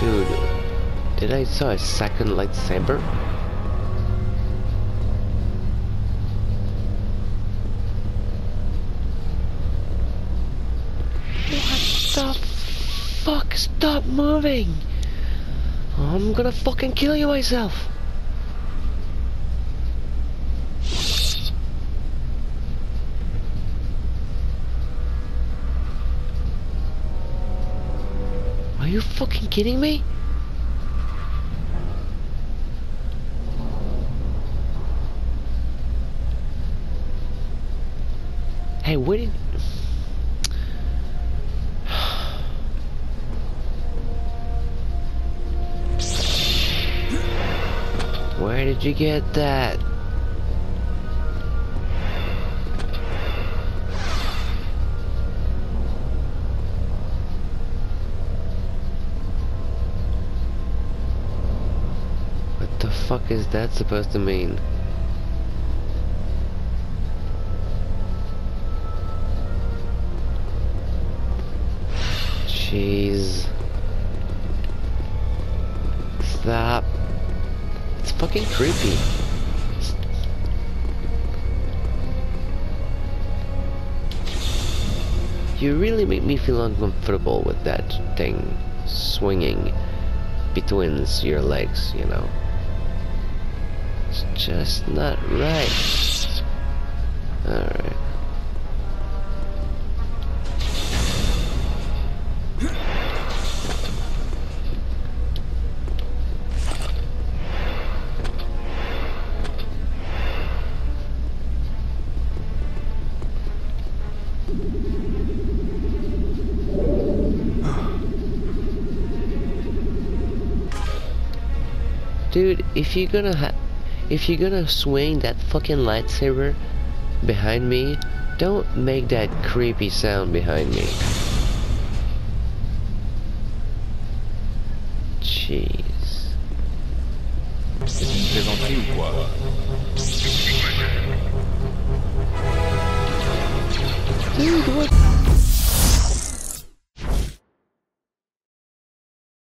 Dude, did I saw a second lightsaber? What the fuck? Stop moving! I'm gonna fucking kill you myself! You fucking kidding me? Hey, where did... Where did you get that? Fuck is that supposed to mean? Jeez. Stop. It's fucking creepy. You really make me feel uncomfortable with that thing swinging between your legs, you know. Just not right. Alright. Dude, if you're gonna ha if you're gonna swing that fucking lightsaber behind me, don't make that creepy sound behind me. Jeez. Dude, what?